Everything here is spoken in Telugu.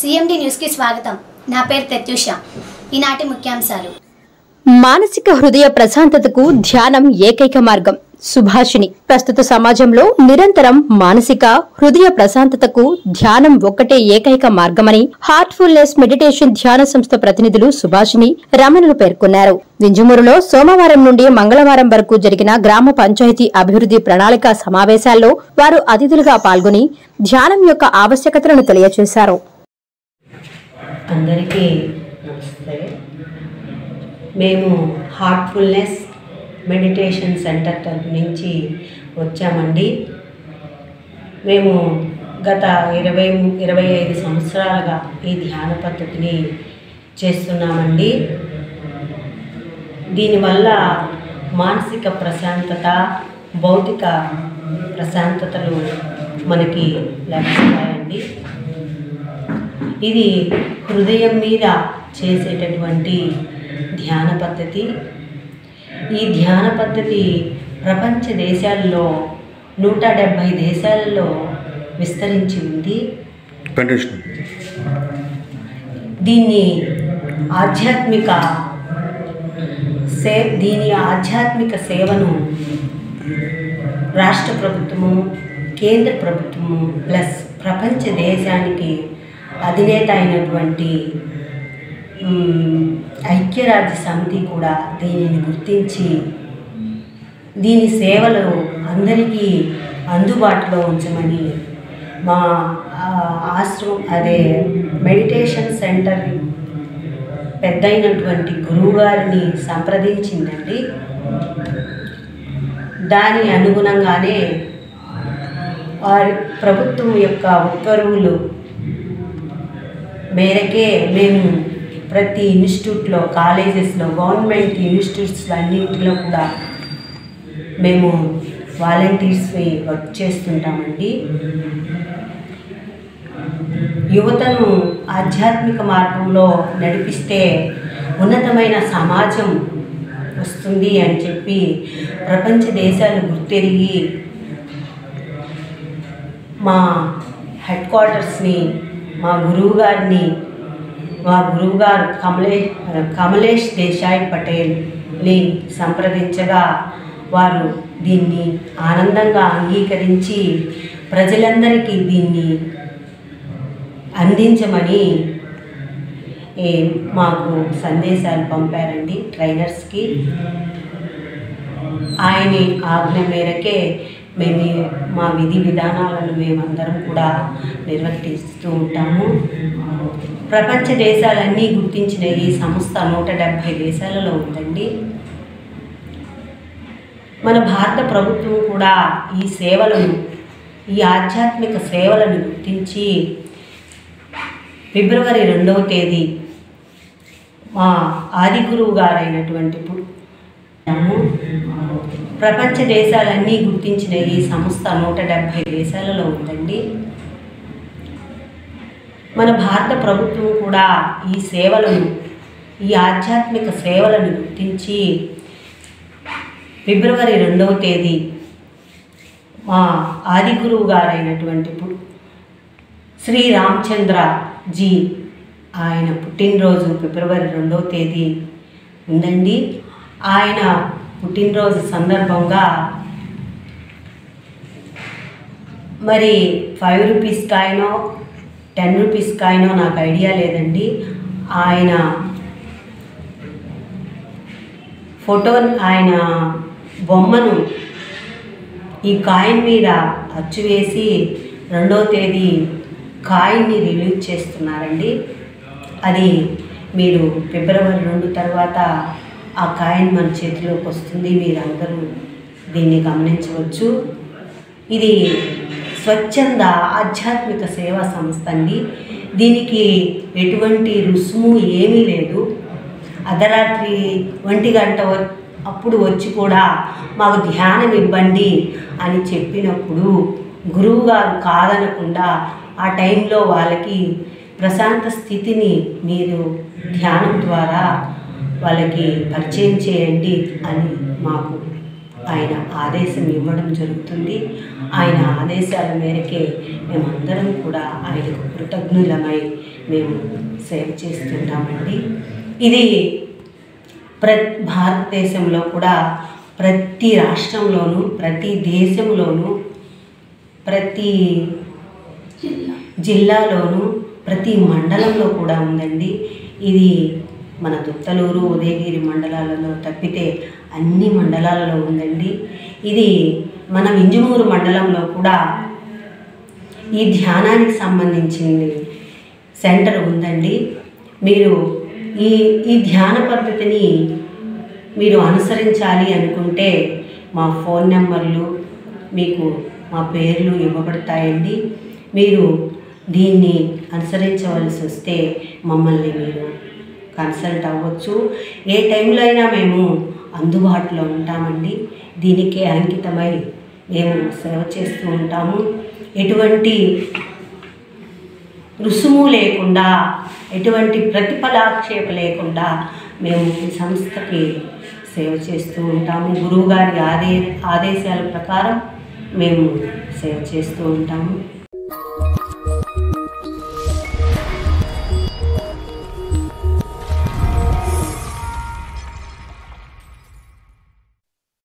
సిఎండి న్యూస్కి స్వాగతం. నా పేరు ప్రత్యూష. ఈనాటి ముఖ్యాంశాలు. మానసిక హృదయ ప్రశాంతతకు ధ్యానం ఏకైక మార్గం. సుభాషిణి ప్రస్తుత సమాజంలో నిరంతరం మానసిక హృదయ ప్రశాంతతకు ధ్యానం ఒక్కటే ఏకైక మార్గమని హార్ట్ఫుల్నెస్ మెడిటేషన్ ధ్యాన సంస్థ ప్రతినిధులు సుభాషిణి రమణులు పేర్కొన్నారు. వింజమూరులో సోమవారం నుండి మంగళవారం వరకు జరిగిన గ్రామ పంచాయతీ అభివృద్ధి ప్రణాళిక సమావేశాల్లో వారు అతిథులుగా పాల్గొని ధ్యానం యొక్క ఆవశ్యకతలను తెలియజేశారు అందరికీ నమస్తే. మేము హార్ట్ఫుల్నెస్ మెడిటేషన్ సెంటర్ తరపు నుంచి వచ్చామండి. మేము గత ఇరవై ఇరవై ఐదు సంవత్సరాలుగా ఈ ధ్యాన పద్ధతిని చేస్తున్నామండి. దీనివల్ల మానసిక ప్రశాంతత భౌతిక ప్రశాంతతలు మనకి లభిస్తాయండి. ఇది హృదయం మీద చేసేటటువంటి ధ్యాన పద్ధతి. ఈ ధ్యాన పద్ధతి ప్రపంచ దేశాల్లో నూట డెబ్భై దేశాలలో విస్తరించి ఉంది. దీన్ని ఆధ్యాత్మిక సే దీని ఆధ్యాత్మిక సేవను రాష్ట్ర ప్రభుత్వము కేంద్ర ప్రభుత్వము ప్లస్ ప్రపంచ దేశానికి అధినేత అయినటువంటి ఐక్యరాజ్య సమితి కూడా దీనిని గుర్తించి దీని సేవలు అందరికీ అందుబాటులో ఉంచమని మా ఆశ్రమం అదే మెడిటేషన్ సెంటర్ పెద్దయినటువంటి గురువుగారిని సంప్రదించిందండి. దాని అనుగుణంగానే వారి ప్రభుత్వం యొక్క ఉత్తర్వులు మేరకే మేము ప్రతి ఇన్స్టిట్యూట్లో కాలేజెస్లో గవర్నమెంట్ ఇన్స్టిట్యూట్స్లో అన్నింటిలో కూడా మేము వాలంటీర్స్ వర్క్ చేస్తుంటామండి. యువతను ఆధ్యాత్మిక మార్గంలో నడిపిస్తే ఉన్నతమైన సమాజం వస్తుంది అని చెప్పి ప్రపంచ దేశాలు గుర్తెరిగి మా హెడ్ క్వార్టర్స్ని మా గురువు గారిని మా గురువుగారు కమలే కమలేష్ దేశాయ్ పటేల్ని సంప్రదించగా వారు దీన్ని ఆనందంగా అంగీకరించి ప్రజలందరికీ దీన్ని అందించమని ఏ, మాకు సందేశాలు పంపారండి ట్రైనర్స్కి. ఆయన ఆజ్ఞ మేరకే మేము మా విధి విధానాలను మేమందరం కూడా నిర్వర్తిస్తూ ఉంటాము. ప్రపంచ దేశాలన్నీ గుర్తించిన ఈ సంస్థ నూట డెబ్భై దేశాలలో ఉందండి. మన భారత ప్రభుత్వం కూడా ఈ సేవలను ఈ ఆధ్యాత్మిక సేవలను గుర్తించి ఫిబ్రవరి రెండవ తేదీ మా ఆది గురువు గారైనటువంటి ప్రపంచ దేశాలన్నీ గుర్తించిన ఈ సంస్థ నూట డెబ్భై దేశాలలో ఉందండి. మన భారత ప్రభుత్వం కూడా ఈ సేవలను ఈ ఆధ్యాత్మిక సేవలను గుర్తించి ఫిబ్రవరి రెండవ తేదీ మా ఆది గురువు గారైనటువంటి శ్రీ రామచంద్ర జీ ఆయన పుట్టినరోజు ఫిబ్రవరి రెండవ తేదీ ఉందండి. ఆయన పుట్టినరోజు సందర్భంగా మరి ఫైవ్ రూపీస్ కాయనో టెన్ రూపీస్ కాయనో నాకు ఐడియా లేదండి. ఆయన ఫోటో ఆయన బొమ్మను ఈ కాయిన్ మీద అచ్చు వేసి రెండో తేదీ కాయిన్ని రిలీజ్ చేస్తున్నారండి. అది మీరు ఫిబ్రవరి రెండు తర్వాత ఆ కాయిన్ మన చేతిలోకి వస్తుంది మీరందరూ దీన్ని గమనించవచ్చు. ఇది స్వచ్ఛంద ఆధ్యాత్మిక సేవా సంస్థ అండి. దీనికి ఎటువంటి రుసుము ఏమీ లేదు. అర్ధరాత్రి ఒంటి గంట వ- అప్పుడు వచ్చి కూడా మాకు ధ్యానం ఇవ్వండి అని చెప్పినప్పుడు గురువుగారు కాదనకుండా ఆ టైంలో వాళ్ళకి ప్రశాంత స్థితిని మీరు ధ్యానం ద్వారా వాళ్ళకి పరిచయం చేయండి అని మాకు ఆయన ఆదేశం ఇవ్వడం జరుగుతుంది. ఆయన ఆదేశాల మేరకే మేమందరం కూడా ఆయనకు కృతజ్ఞులమై మేము సేవ చేస్తుంటామండి. ఇది ప్ర భారతదేశంలో కూడా ప్రతి రాష్ట్రంలోనూ ప్రతి దేశంలోనూ ప్రతి జిల్లాలోనూ ప్రతి మండలంలో కూడా ఉందండి. ఇది మన దుత్తలూరు ఉదయగిరి మండలాలలో తప్పితే అన్ని మండలాలలో ఉందండి. ఇది మన వింజమూరు మండలంలో కూడా ఈ ధ్యానానికి సంబంధించింది సెంటర్ ఉందండి. మీరు ఈ ఈ ధ్యాన పద్ధతిని మీరు అనుసరించాలి అనుకుంటే మా ఫోన్ నెంబర్లు మీకు మా పేర్లు ఇవ్వబడతాయండి. మీరు దీన్ని అనుసరించవలసి వస్తే మమ్మల్ని మీరు కన్సల్ట్ అవ్వచ్చు. ఏ టైంలో అయినా మేము అందుబాటులో ఉంటామండి. దీనికే అంకితమై మేము సేవ చేస్తూ ఉంటాము. ఎటువంటి రుసుము లేకుండా ఎటువంటి ప్రతిఫలాక్షేప లేకుండా మేము ఈ సంస్థకి సేవ చేస్తూ ఉంటాము. గురువుగారి ఆదే ఆదేశాల ప్రకారం మేము సేవ చేస్తూ ఉంటాము.